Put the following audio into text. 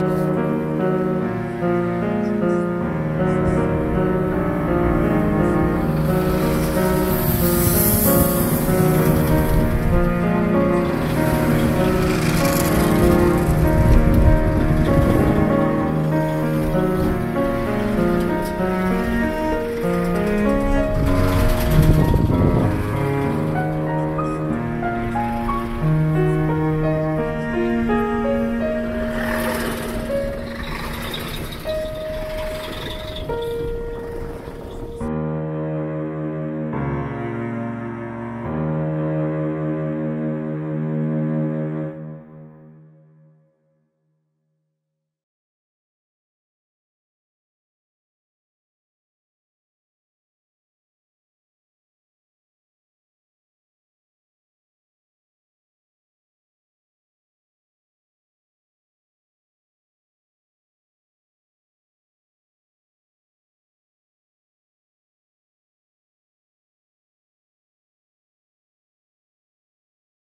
Amen.